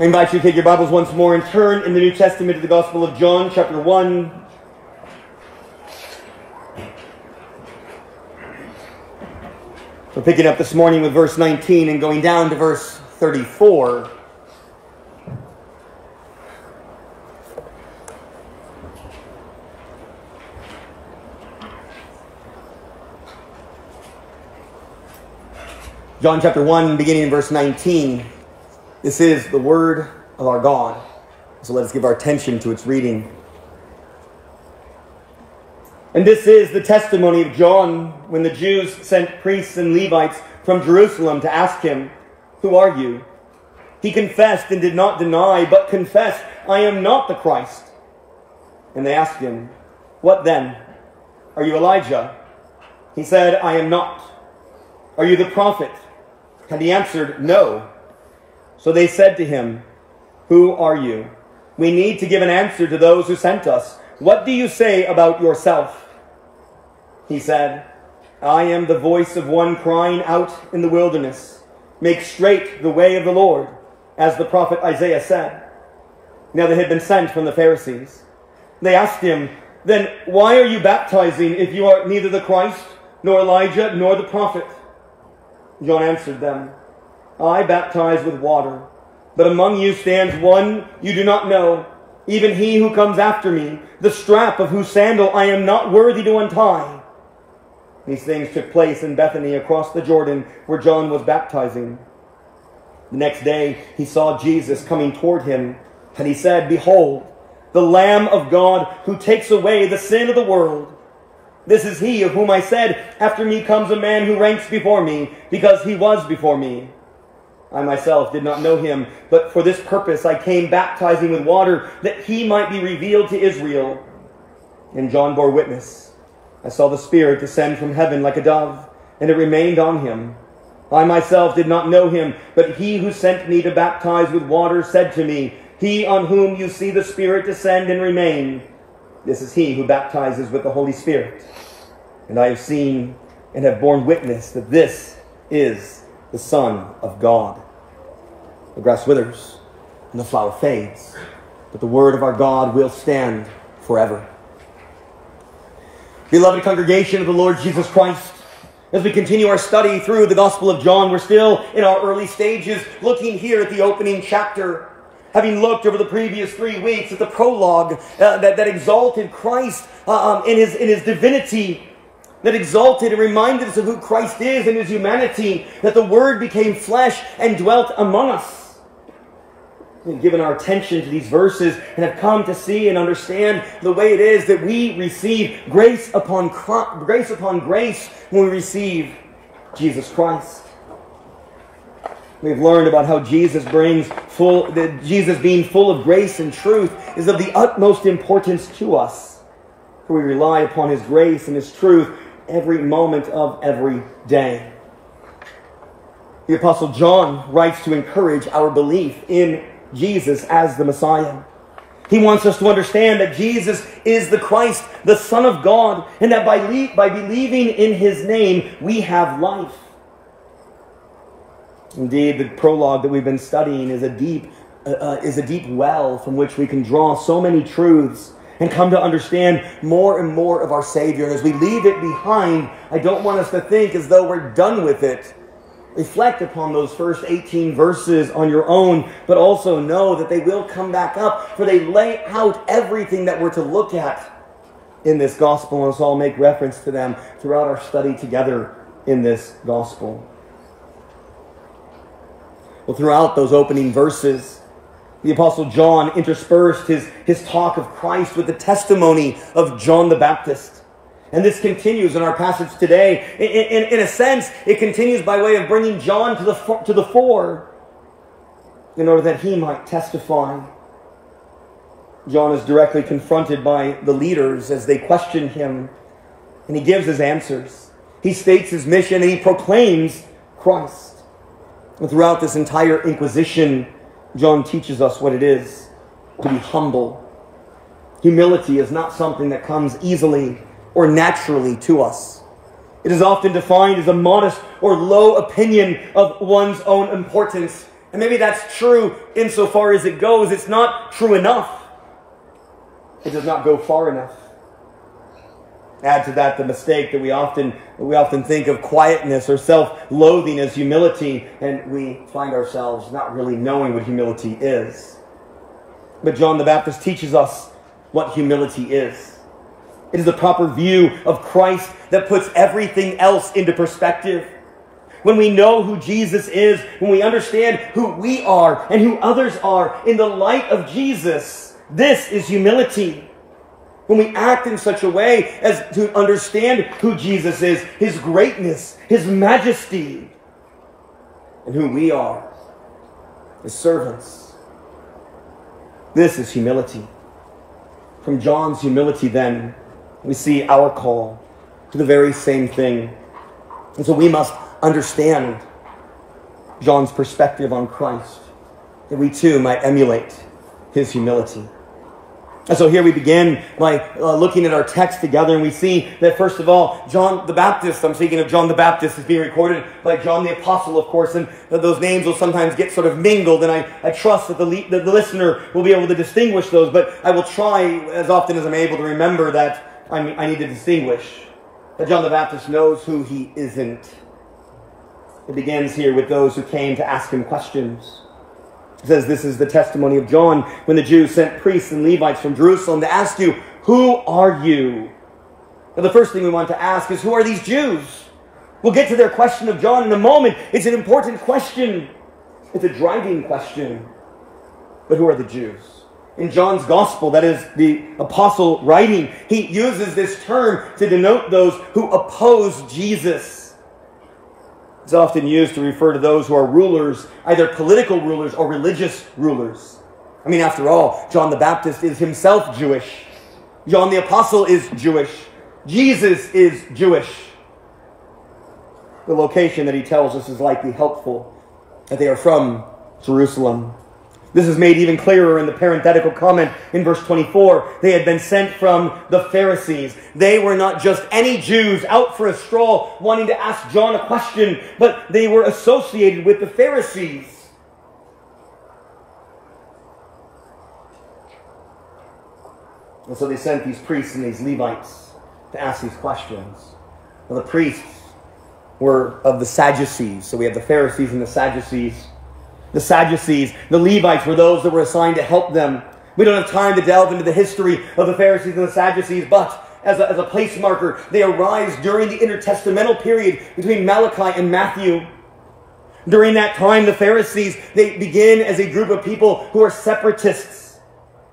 I invite you to take your Bibles once more and turn in the New Testament to the Gospel of John, chapter 1. We're picking up this morning with verse 19 and going down to verse 34. John chapter 1, beginning in verse 19. This is the word of our God. So let us give our attention to its reading. And this is the testimony of John when the Jews sent priests and Levites from Jerusalem to ask him, Who are you? He confessed and did not deny, but confessed, I am not the Christ. And they asked him, What then? Are you Elijah? He said, I am not. Are you the prophet? And he answered, No. So they said to him, Who are you? We need to give an answer to those who sent us. What do you say about yourself? He said, I am the voice of one crying out in the wilderness, Make straight the way of the Lord, as the prophet Isaiah said. Now they had been sent from the Pharisees. They asked him, Then why are you baptizing if you are neither the Christ, nor Elijah, nor the prophet? John answered them, I baptize with water, but among you stands one you do not know, even he who comes after me, the strap of whose sandal I am not worthy to untie. These things took place in Bethany across the Jordan where John was baptizing. The next day he saw Jesus coming toward him, and he said, Behold, the Lamb of God who takes away the sin of the world. This is he of whom I said, After me comes a man who ranks before me, because he was before me. I myself did not know him, but for this purpose I came baptizing with water, that he might be revealed to Israel. And John bore witness. I saw the Spirit descend from heaven like a dove, and it remained on him. I myself did not know him, but he who sent me to baptize with water said to me, He on whom you see the Spirit descend and remain, this is he who baptizes with the Holy Spirit. And I have seen and have borne witness that this is the Son of God. The grass withers and the flower fades, but the word of our God will stand forever. Beloved congregation of the Lord Jesus Christ, as we continue our study through the Gospel of John, we're still in our early stages, looking here at the opening chapter. Having looked over the previous three weeks at the prologue uh, that, that exalted Christ uh, um, in, his, in his divinity, that exalted and reminded us of who Christ is and his humanity, that the Word became flesh and dwelt among us. We've given our attention to these verses and have come to see and understand the way it is that we receive grace upon grace upon grace when we receive Jesus Christ. We've learned about how Jesus brings full, that Jesus being full of grace and truth is of the utmost importance to us. For we rely upon His grace and His truth every moment of every day. The Apostle John writes to encourage our belief in Jesus as the Messiah. He wants us to understand that Jesus is the Christ, the Son of God, and that by, by believing in His name, we have life. Indeed, the prologue that we've been studying is a deep, uh, uh, is a deep well from which we can draw so many truths and come to understand more and more of our Savior. And as we leave it behind, I don't want us to think as though we're done with it. Reflect upon those first 18 verses on your own, but also know that they will come back up, for they lay out everything that we're to look at in this gospel, and so I'll make reference to them throughout our study together in this gospel. Well, throughout those opening verses, the Apostle John interspersed his, his talk of Christ with the testimony of John the Baptist. And this continues in our passage today. In, in, in, a sense, it continues by way of bringing John to the, to the fore in order that he might testify. John is directly confronted by the leaders as they question him, and he gives his answers. He states his mission and he proclaims Christ. And throughout this entire Inquisition, John teaches us what it is to be humble. Humility is not something that comes easily or naturally to us. It is often defined as a modest or low opinion of one's own importance And maybe that's true insofar as it goes. It's not true enough. It does not go far enough. Add to that the mistake that we often we often think of quietness or self-loathing as humility, and we find ourselves not really knowing what humility is. But John the Baptist teaches us what humility is. It is the proper view of Christ that puts everything else into perspective. When we know who Jesus is, when we understand who we are and who others are in the light of Jesus, this is humility when we act in such a way as to understand who Jesus is, his greatness, his majesty, and who we are, his servants. This is humility. From John's humility, then, we see our call to the very same thing. And so we must understand John's perspective on Christ, that we too might emulate his humility. And so here we begin by uh, looking at our text together, and we see that first of all, John the Baptist, I'm speaking of John the Baptist, is being recorded by John the Apostle, of course, and those names will sometimes get sort of mingled, and I, I trust that the, the, the listener will be able to distinguish those, but I will try as often as I'm able to remember that I, I need to distinguish that John the Baptist knows who he isn't. It begins here with those who came to ask him questions. It says this is the testimony of John when the Jews sent priests and Levites from Jerusalem to ask you, Who are you? Now, the first thing we want to ask is, Who are these Jews? We'll get to their question of John in a moment. It's an important question, it's a driving question. But who are the Jews? In John's gospel, that is the apostle writing, he uses this term to denote those who oppose Jesus. It's often used to refer to those who are rulers, either political rulers or religious rulers. I mean, after all, John the Baptist is himself Jewish. John the Apostle is Jewish. Jesus is Jewish. The location that he tells us is likely helpful, that they are from Jerusalem. This is made even clearer in the parenthetical comment in verse 24. They had been sent from the Pharisees. They were not just any Jews out for a stroll wanting to ask John a question, but they were associated with the Pharisees. And so they sent these priests and these Levites to ask these questions. Well, the priests were of the Sadducees. So we have the Pharisees and the Sadducees. The Sadducees, the Levites were those that were assigned to help them. We don't have time to delve into the history of the Pharisees and the Sadducees, but as a, as a place marker, they arise during the intertestamental period between Malachi and Matthew. During that time, the Pharisees, they begin as a group of people who are separatists.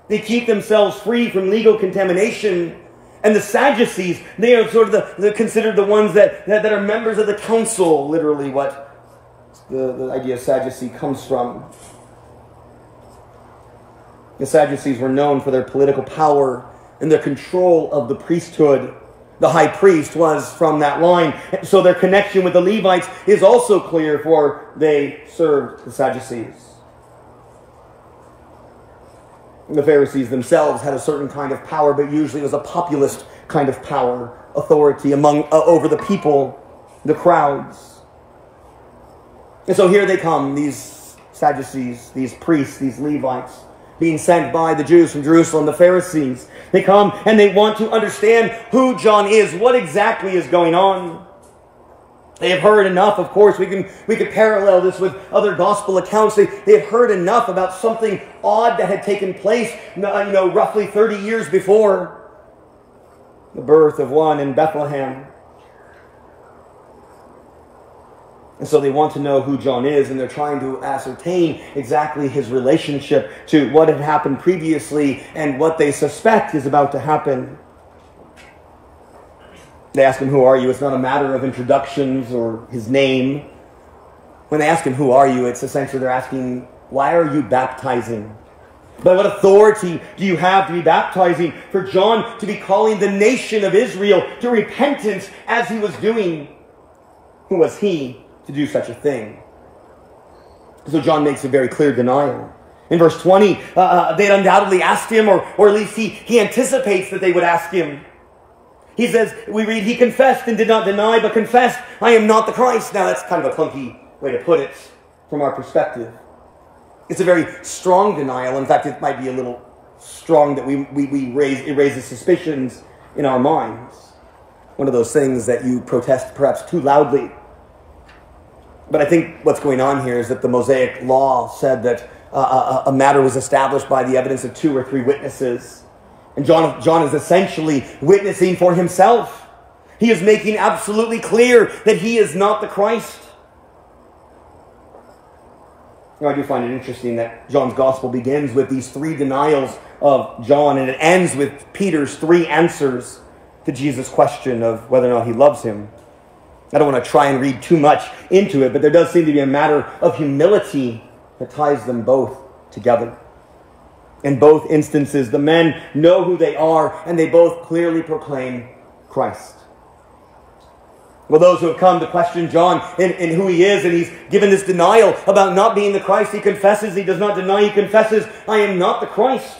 They keep themselves free from legal contamination. And the Sadducees, they are sort of the, considered the ones that, that, that are members of the council, literally what the, the idea of Sadducee comes from. The Sadducees were known for their political power and their control of the priesthood. The high priest was from that line. So their connection with the Levites is also clear, for they served the Sadducees. The Pharisees themselves had a certain kind of power, but usually it was a populist kind of power, authority among uh, over the people, the crowds. And so here they come, these Sadducees, these priests, these Levites, being sent by the Jews from Jerusalem, the Pharisees. They come and they want to understand who John is, what exactly is going on. They have heard enough, of course. We can we could parallel this with other gospel accounts. They, they have heard enough about something odd that had taken place, you know, roughly 30 years before the birth of one in Bethlehem. And so they want to know who John is, and they're trying to ascertain exactly his relationship to what had happened previously and what they suspect is about to happen. They ask him, Who are you? It's not a matter of introductions or his name. When they ask him, Who are you? it's essentially they're asking, Why are you baptizing? By what authority do you have to be baptizing? For John to be calling the nation of Israel to repentance as he was doing. Who was he? To do such a thing. So John makes a very clear denial. In verse 20, uh, uh, they undoubtedly asked him, or, or at least he, he anticipates that they would ask him. He says, we read, he confessed and did not deny, but confessed, I am not the Christ. Now that's kind of a clunky way to put it from our perspective. It's a very strong denial. In fact, it might be a little strong that we, we, we raise, it raises suspicions in our minds. One of those things that you protest perhaps too loudly. But I think what's going on here is that the Mosaic law said that uh, a, a matter was established by the evidence of two or three witnesses. And John, John is essentially witnessing for himself. He is making absolutely clear that he is not the Christ. Now, I do find it interesting that John's gospel begins with these three denials of John, and it ends with Peter's three answers to Jesus' question of whether or not he loves him. I don't want to try and read too much into it, but there does seem to be a matter of humility that ties them both together. In both instances, the men know who they are, and they both clearly proclaim Christ. Well, those who have come to question John and, in who he is, and he's given this denial about not being the Christ, he confesses, he does not deny, he confesses, I am not the Christ.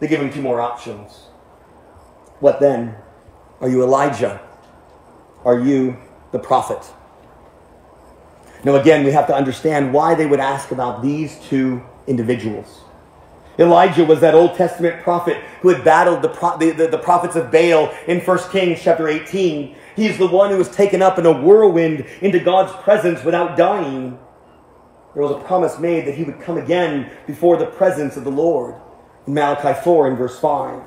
They give him two more options. What then? Are you Elijah? Are you the prophet? Now, again, we have to understand why they would ask about these two individuals. Elijah was that Old Testament prophet who had battled the, the, the, the prophets of Baal in 1 Kings chapter 18. He's the one who was taken up in a whirlwind into God's presence without dying. There was a promise made that he would come again before the presence of the Lord. In Malachi 4 in verse 5.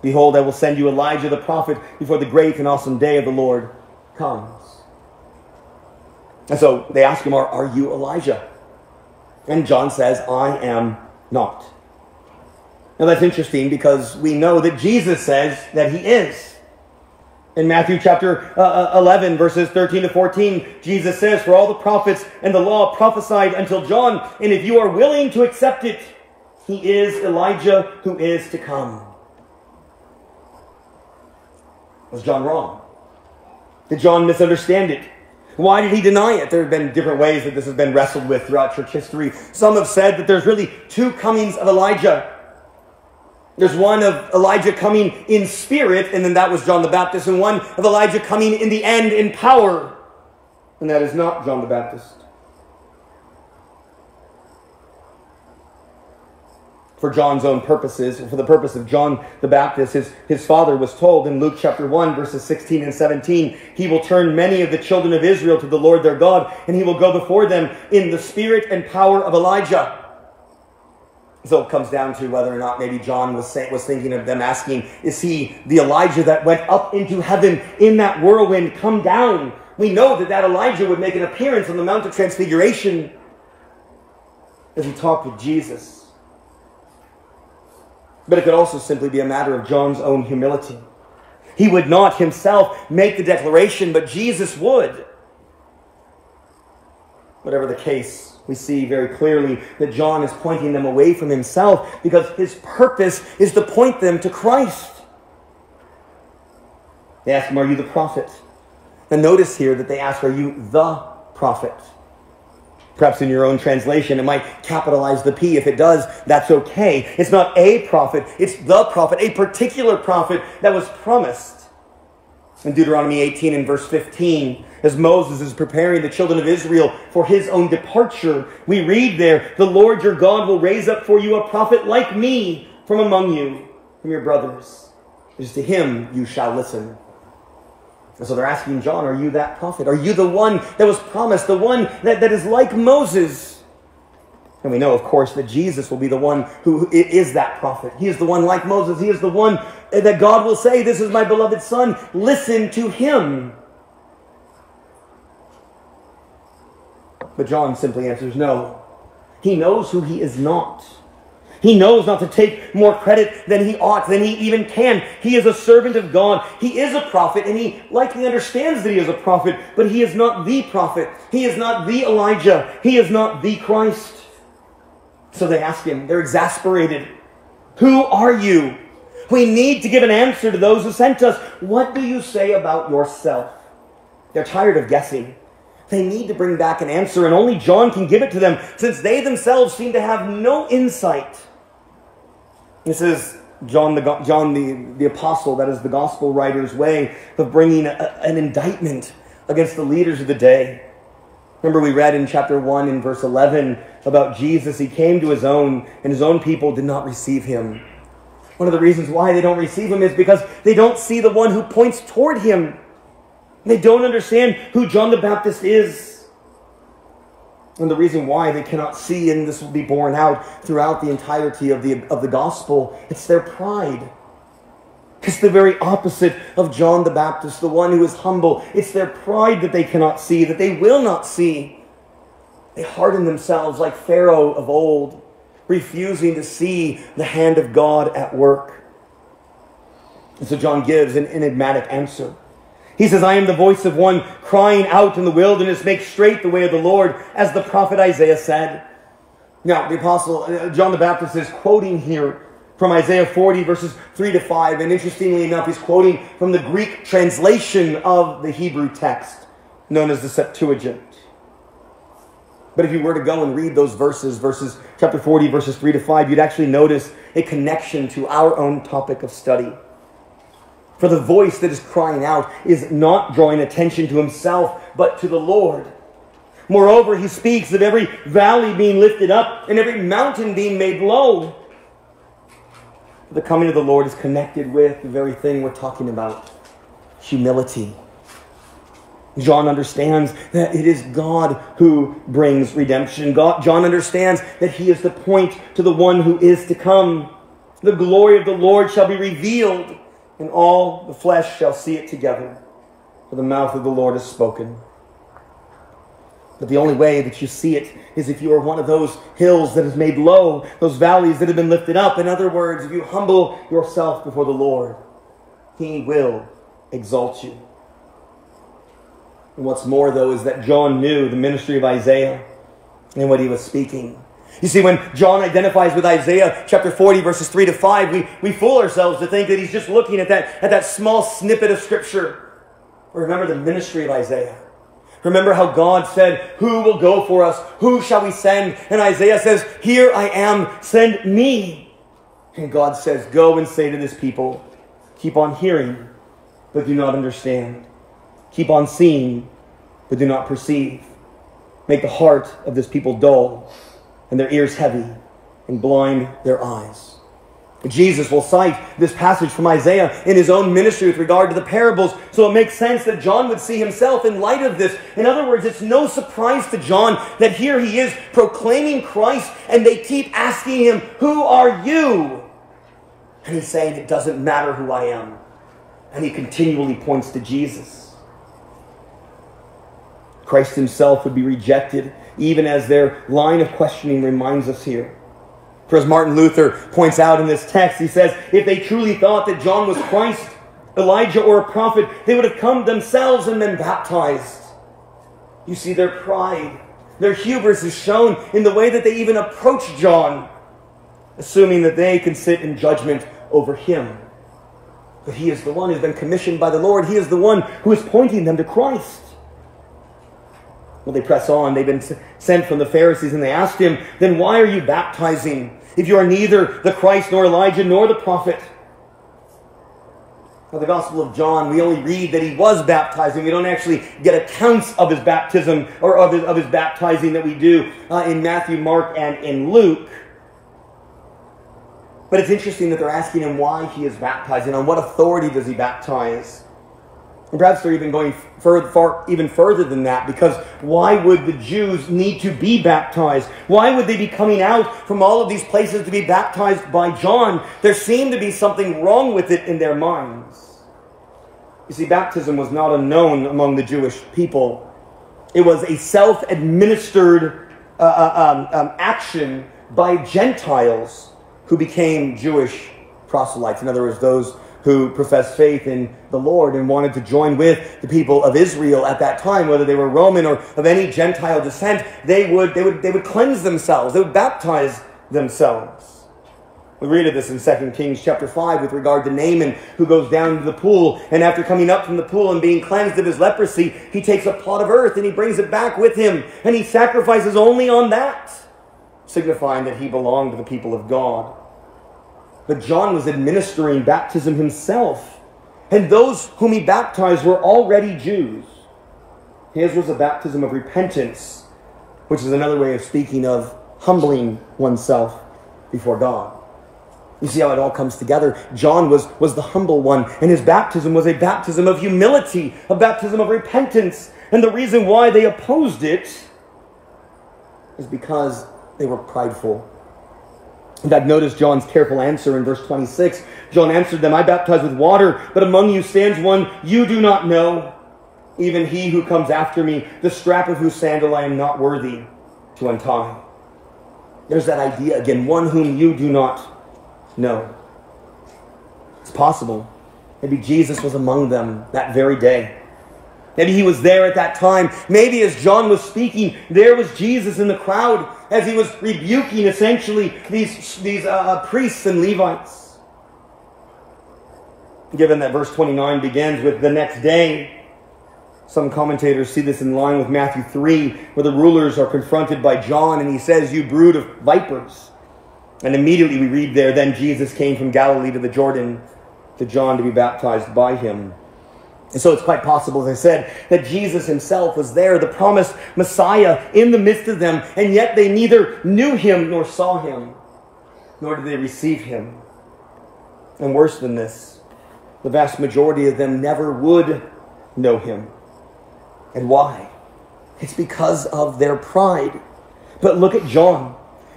Behold, I will send you Elijah the prophet before the great and awesome day of the Lord comes. And so they ask him, Are, are you Elijah? And John says, I am not. Now that's interesting because we know that Jesus says that he is. In Matthew chapter uh, uh 11, verses 13 to 14, Jesus says, For all the prophets and the law prophesied until John, and if you are willing to accept it, he is Elijah who is to come. Was John wrong? Did John misunderstand it? Why did he deny it? There have been different ways that this has been wrestled with throughout church history. Some have said that there's really two comings of Elijah. There's one of Elijah coming in spirit, and then that was John the Baptist, and one of Elijah coming in the end in power, and that is not John the Baptist. For John's own purposes, for the purpose of John the Baptist. His, his father was told in Luke chapter 1, verses 16 and 17, He will turn many of the children of Israel to the Lord their God, and he will go before them in the spirit and power of Elijah. So it comes down to whether or not maybe John was, say, was thinking of them asking, Is he the Elijah that went up into heaven in that whirlwind come down? We know that that Elijah would make an appearance on the Mount of Transfiguration as he talked with Jesus. But it could also simply be a matter of John's own humility. He would not himself make the declaration, but Jesus would. Whatever the case, we see very clearly that John is pointing them away from himself because his purpose is to point them to Christ. They ask him, Are you the prophet? And notice here that they ask, Are you the prophet? Perhaps in your own translation, it might capitalize the P. If it does, that's okay. It's not a prophet, it's the prophet, a particular prophet that was promised. In Deuteronomy 18 and verse 15, as Moses is preparing the children of Israel for his own departure, we read there, The Lord your God will raise up for you a prophet like me from among you, from your brothers. It is to him you shall listen. And so they're asking John, Are you that prophet? Are you the one that was promised, the one that, that is like Moses? And we know, of course, that Jesus will be the one who is that prophet. He is the one like Moses. He is the one that God will say, This is my beloved Son. Listen to him. But John simply answers no. He knows who he is not. He knows not to take more credit than he ought, than he even can. He is a servant of God. He is a prophet, and he likely understands that he is a prophet, but he is not the prophet. He is not the Elijah. He is not the Christ. So they ask him, they're exasperated. Who are you? We need to give an answer to those who sent us. What do you say about yourself? They're tired of guessing. They need to bring back an answer, and only John can give it to them, since they themselves seem to have no insight this is John, the, John the, the apostle, that is the gospel writer's way of bringing a, an indictment against the leaders of the day. Remember, we read in chapter 1 in verse 11 about Jesus. He came to his own, and his own people did not receive him. One of the reasons why they don't receive him is because they don't see the one who points toward him. They don't understand who John the Baptist is. And the reason why they cannot see, and this will be borne out throughout the entirety of the, of the gospel, it's their pride. It's the very opposite of John the Baptist, the one who is humble. It's their pride that they cannot see, that they will not see. They harden themselves like Pharaoh of old, refusing to see the hand of God at work. And so John gives an enigmatic answer. He says, I am the voice of one crying out in the wilderness, make straight the way of the Lord, as the prophet Isaiah said. Now, the apostle uh, John the Baptist is quoting here from Isaiah 40, verses 3 to 5. And interestingly enough, he's quoting from the Greek translation of the Hebrew text, known as the Septuagint. But if you were to go and read those verses, verses chapter 40, verses 3 to 5, you'd actually notice a connection to our own topic of study. For the voice that is crying out is not drawing attention to himself, but to the Lord. Moreover, he speaks of every valley being lifted up and every mountain being made low. The coming of the Lord is connected with the very thing we're talking about humility. John understands that it is God who brings redemption. God, John understands that he is the point to the one who is to come. The glory of the Lord shall be revealed, and all the flesh shall see it together. For the mouth of the Lord has spoken. But the only way that you see it is if you are one of those hills that is made low, those valleys that have been lifted up. In other words, if you humble yourself before the Lord, He will exalt you. And what's more, though, is that John knew the ministry of Isaiah and what he was speaking. You see, when John identifies with Isaiah chapter 40, verses 3 to 5, we, we fool ourselves to think that he's just looking at that, at that small snippet of Scripture. Remember the ministry of Isaiah. Remember how God said, Who will go for us? Who shall we send? And Isaiah says, Here I am, send me. And God says, Go and say to this people, Keep on hearing, but do not understand. Keep on seeing, but do not perceive. Make the heart of this people dull, and their ears heavy, and blind their eyes. Jesus will cite this passage from Isaiah in his own ministry with regard to the parables, so it makes sense that John would see himself in light of this. In other words, it's no surprise to John that here he is proclaiming Christ, and they keep asking him, Who are you? And he's saying, It doesn't matter who I am. And he continually points to Jesus. Christ himself would be rejected, even as their line of questioning reminds us here. For as Martin Luther points out in this text, he says, if they truly thought that John was Christ, Elijah, or a prophet, they would have come themselves and been baptized. You see, their pride, their hubris is shown in the way that they even approach John, assuming that they can sit in judgment over him. But he is the one who's been commissioned by the Lord. He is the one who is pointing them to Christ. Well, they press on. They've been sent from the Pharisees, and they asked him, Then why are you baptizing? if you are neither the Christ nor Elijah nor the prophet. Now, the Gospel of John, we only read that he was baptizing. We don't actually get accounts of his baptism or of his, of his baptizing that we do uh, in Matthew, Mark, and in Luke. But it's interesting that they're asking him why he is baptizing. On what authority does he baptize? Perhaps they're even going further, far, even further than that, because why would the Jews need to be baptized? Why would they be coming out from all of these places to be baptized by John? There seemed to be something wrong with it in their minds. You see, baptism was not unknown among the Jewish people. It was a self-administered uh, uh um, um, action by Gentiles who became Jewish proselytes. In other words, those who professed faith in the Lord and wanted to join with the people of Israel at that time, whether they were Roman or of any Gentile descent, they would, they would, they would cleanse themselves, they would baptize themselves. We read of this in 2 Kings chapter 5 with regard to Naaman, who goes down to the pool, and after coming up from the pool and being cleansed of his leprosy, he takes a pot of earth and he brings it back with him, and he sacrifices only on that, signifying that he belonged to the people of God. But John was administering baptism himself. And those whom he baptized were already Jews. His was a baptism of repentance, which is another way of speaking of humbling oneself before God. You see how it all comes together. John was, was the humble one, and his baptism was a baptism of humility, a baptism of repentance. And the reason why they opposed it is because they were prideful. In fact, notice John's careful answer in verse 26. John answered them, I baptize with water, but among you stands one you do not know, even he who comes after me, the strap of whose sandal I am not worthy to untie. There's that idea again, one whom you do not know. It's possible. Maybe Jesus was among them that very day. Maybe he was there at that time. Maybe as John was speaking, there was Jesus in the crowd as he was rebuking essentially these, these uh, uh priests and Levites. Given that verse 29 begins with the next day, some commentators see this in line with Matthew 3, where the rulers are confronted by John and he says, You brood of vipers. And immediately we read there, Then Jesus came from Galilee to the Jordan to John to be baptized by him. And so it's quite possible, as I said, that Jesus himself was there, the promised Messiah in the midst of them, and yet they neither knew him nor saw him, nor did they receive him. And worse than this, the vast majority of them never would know him. And why? It's because of their pride. But look at John.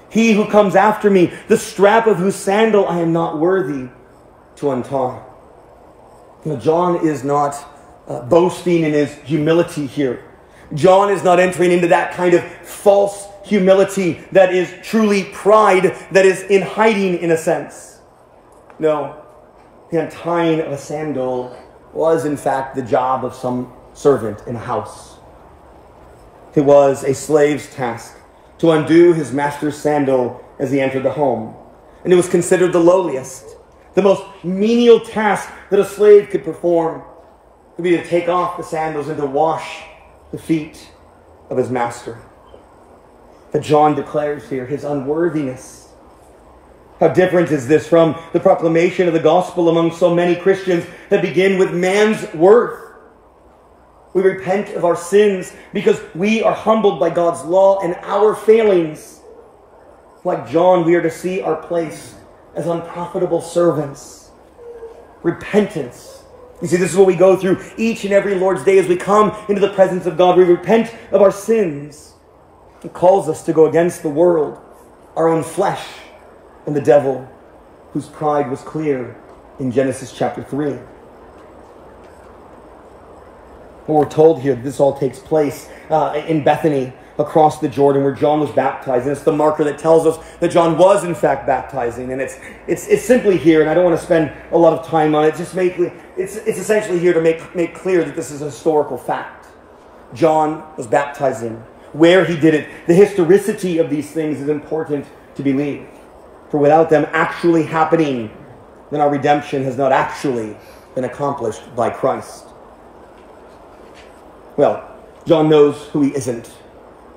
He who comes after me, the strap of whose sandal I am not worthy to untie. Now, John is not uh, boasting in his humility here. John is not entering into that kind of false humility that is truly pride, that is in hiding in a sense. No, the untying of a sandal was in fact the job of some servant in a house. It was a slave's task to undo his master's sandal as he entered the home. And it was considered the lowliest, the most menial task that a slave could perform would be to take off the sandals and to wash the feet of his master. But John declares here his unworthiness. How different is this from the proclamation of the gospel among so many Christians that begin with man's worth? We repent of our sins because we are humbled by God's law and our failings. Like John, we are to see our place as unprofitable servants. Repentance. You see, this is what we go through each and every Lord's day as we come into the presence of God. We repent of our sins. He calls us to go against the world, our own flesh, and the devil, whose pride was clear in Genesis chapter 3. Well, we're told here that this all takes place uh, in Bethany across the Jordan where John was baptized. And it's the marker that tells us that John was in fact baptizing. And it's, it's, it's simply here, and I don't want to spend a lot of time on it, just make, it's, it's essentially here to make, make clear that this is a historical fact. John was baptizing. Where he did it, the historicity of these things is important to believe. For without them actually happening, then our redemption has not actually been accomplished by Christ. Well, John knows who he isn't.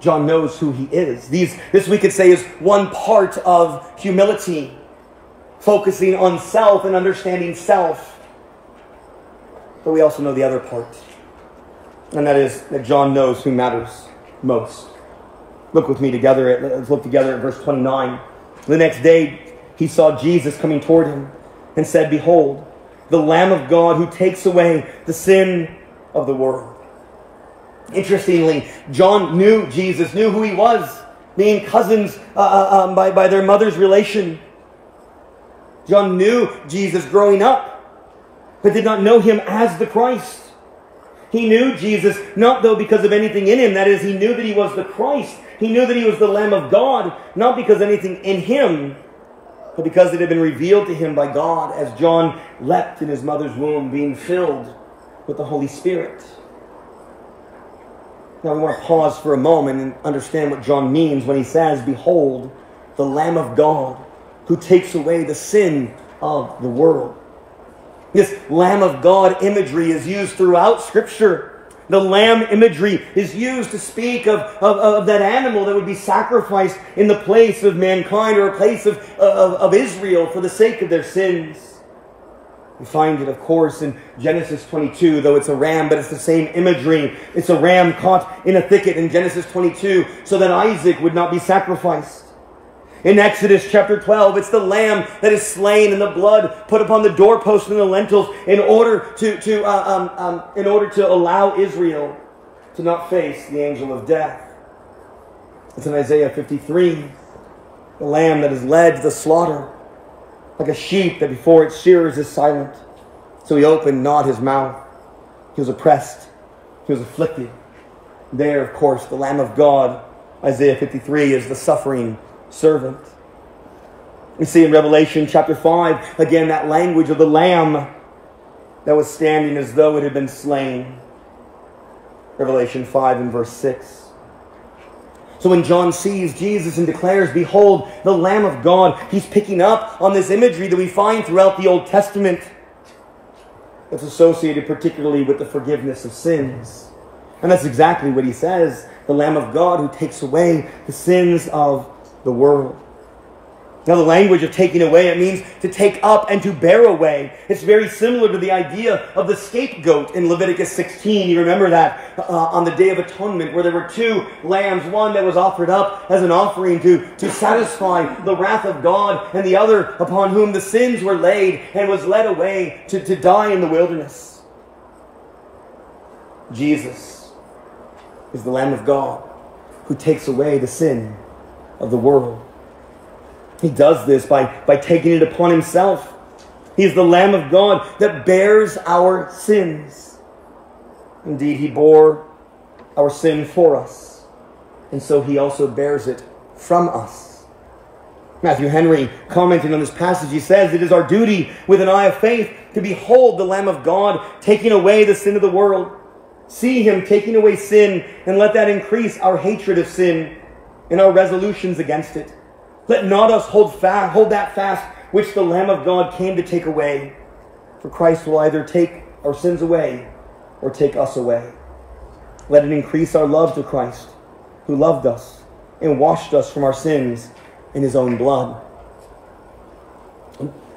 John knows who he is. These, this we could say is one part of humility, focusing on self and understanding self. But we also know the other part, and that is that John knows who matters most. Look with me together. At, let's look together at verse 29. The next day, he saw Jesus coming toward him and said, Behold, the Lamb of God who takes away the sin of the world. Interestingly, John knew Jesus, knew who he was, being cousins uh, uh, um, by, by their mother's relation. John knew Jesus growing up, but did not know him as the Christ. He knew Jesus not though because of anything in him, that is, he knew that he was the Christ. He knew that he was the Lamb of God, not because anything in him, but because it had been revealed to him by God as John leapt in his mother's womb, being filled with the Holy Spirit. Now we want to pause for a moment and understand what John means when he says, Behold, the Lamb of God who takes away the sin of the world. This Lamb of God imagery is used throughout Scripture. The lamb imagery is used to speak of, of, of, that animal that would be sacrificed in the place of mankind or a place of, of, of Israel for the sake of their sins. We find it, of course, in Genesis 22, though it's a ram, but it's the same imagery. It's a ram caught in a thicket in Genesis 22 so that Isaac would not be sacrificed. In Exodus chapter 12, it's the lamb that is slain and the blood put upon the doorpost and the lentils in order to, to, uh, um, um, in order to allow Israel to not face the angel of death. It's in Isaiah 53, the lamb that is led to the slaughter like a sheep that before its shearers is silent. So he opened not his mouth. He was oppressed. He was afflicted. There, of course, the Lamb of God, Isaiah 53, is the suffering servant. We see in Revelation chapter 5, again, that language of the Lamb that was standing as though it had been slain. Revelation 5 and verse 6. So when John sees Jesus and declares, Behold, the Lamb of God, he's picking up on this imagery that we find throughout the Old Testament that's associated particularly with the forgiveness of sins. And that's exactly what he says the Lamb of God who takes away the sins of the world. Now, the language of taking away, it means to take up and to bear away. It's very similar to the idea of the scapegoat in Leviticus 16. You remember that uh, on the Day of Atonement, where there were two lambs, one that was offered up as an offering to, to satisfy the wrath of God, and the other upon whom the sins were laid and was led away to, to die in the wilderness. Jesus is the Lamb of God who takes away the sin of the world. He does this by, by taking it upon himself. He is the Lamb of God that bears our sins. Indeed, he bore our sin for us, and so he also bears it from us. Matthew Henry, commenting on this passage, he says, It is our duty with an eye of faith to behold the Lamb of God taking away the sin of the world. See him taking away sin, and let that increase our hatred of sin and our resolutions against it. Let not us hold fast, hold that fast which the Lamb of God came to take away. For Christ will either take our sins away or take us away. Let it increase our love to Christ, who loved us and washed us from our sins in his own blood.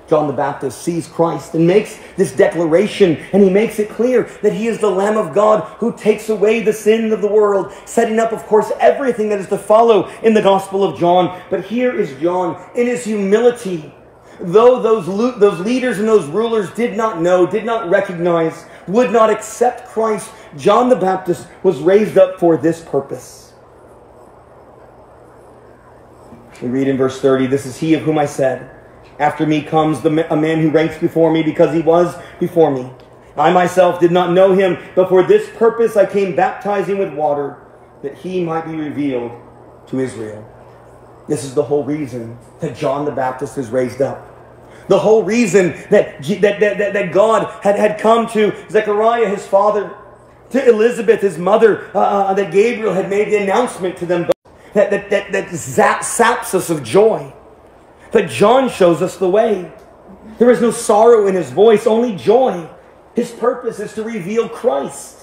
John the Baptist sees Christ and makes this declaration, and he makes it clear that he is the Lamb of God who takes away the sin of the world, setting up, of course, everything that is to follow in the Gospel of John. But here is John in his humility. Though those, those leaders and those rulers did not know, did not recognize, would not accept Christ, John the Baptist was raised up for this purpose. We read in verse 30 This is he of whom I said, after me comes the, a man who ranks before me because he was before me. I myself did not know him, but for this purpose I came baptizing with water, that he might be revealed to Israel. This is the whole reason that John the Baptist is raised up. The whole reason that, that, that, that God had, had come to Zechariah, his father, to Elizabeth, his mother, uh, uh that Gabriel had made the announcement to them both, that, that, that, that saps us of joy. But John shows us the way. There is no sorrow in his voice, only joy. His purpose is to reveal Christ.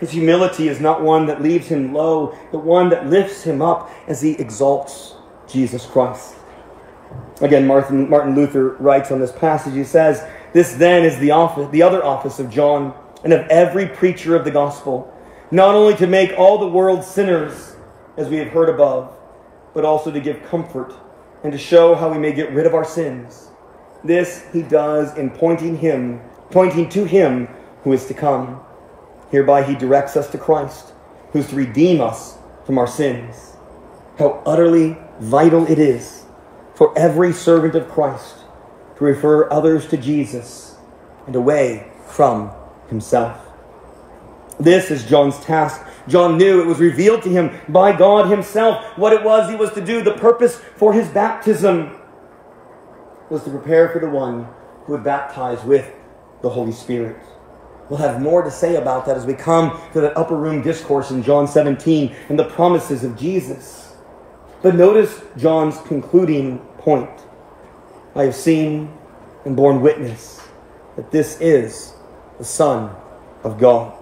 His humility is not one that leaves him low, but one that lifts him up as he exalts Jesus Christ. Again, Martin, Martin Luther writes on this passage, he says, This then is the, office, the other office of John and of every preacher of the gospel, not only to make all the world sinners, as we have heard above, but also to give comfort and to show how we may get rid of our sins. This he does in pointing him, pointing to him who is to come. Hereby he directs us to Christ, who is to redeem us from our sins. How utterly vital it is for every servant of Christ to refer others to Jesus and away from himself. This is John's task John knew it was revealed to him by God himself what it was he was to do. The purpose for his baptism was to prepare for the one who would baptize with the Holy Spirit. We'll have more to say about that as we come to that upper room discourse in John 17 and the promises of Jesus. But notice John's concluding point. I have seen and borne witness that this is the Son of God.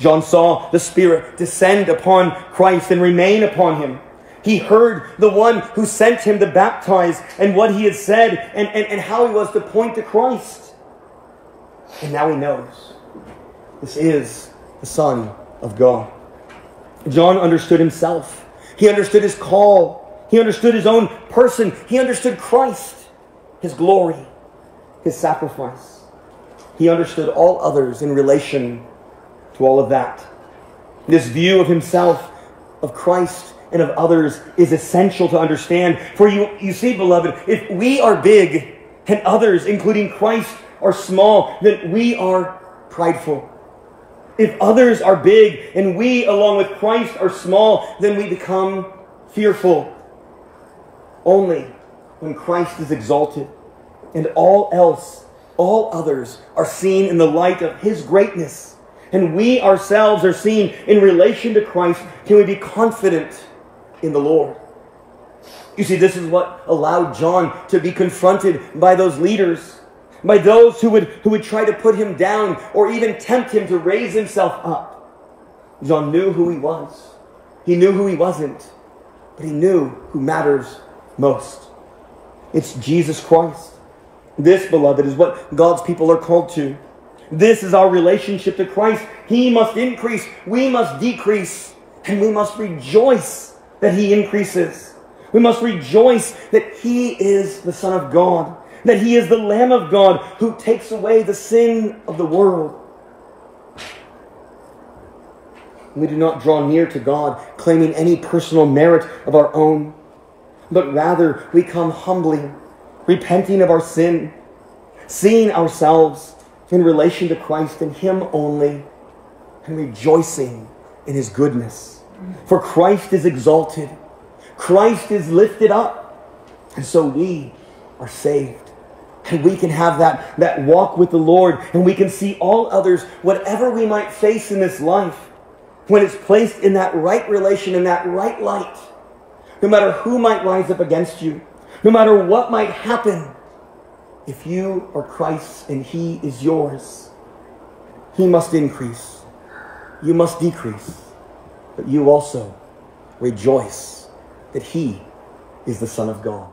John saw the Spirit descend upon Christ and remain upon him. He heard the one who sent him to baptize and what he had said and, and, and how he was to point to Christ. And now he knows this is the Son of God. John understood himself. He understood his call. He understood his own person. He understood Christ, his glory, his sacrifice. He understood all others in relation to all of that. This view of himself, of Christ, and of others is essential to understand. For you, you see, beloved, if we are big and others, including Christ, are small, then we are prideful. If others are big and we, along with Christ, are small, then we become fearful. Only when Christ is exalted and all else, all others, are seen in the light of his greatness, and we ourselves are seen in relation to Christ, can we be confident in the Lord? You see, this is what allowed John to be confronted by those leaders by those who would, who would try to put him down or even tempt him to raise himself up. John knew who he was. He knew who he wasn't, but he knew who matters most. It's Jesus Christ. This, beloved, is what God's people are called to. This is our relationship to Christ. He must increase, we must decrease, and we must rejoice that He increases. We must rejoice that He is the Son of God that he is the Lamb of God who takes away the sin of the world. We do not draw near to God claiming any personal merit of our own, but rather we come humbly, repenting of our sin, seeing ourselves in relation to Christ and Him only, and rejoicing in His goodness. For Christ is exalted, Christ is lifted up, and so we are saved. And we can have that, that walk with the Lord and we can see all others, whatever we might face in this life, when it's placed in that right relation, in that right light. No matter who might rise up against you, no matter what might happen, if you are Christ's and He is yours, He must increase. You must decrease. But you also rejoice that He is the Son of God.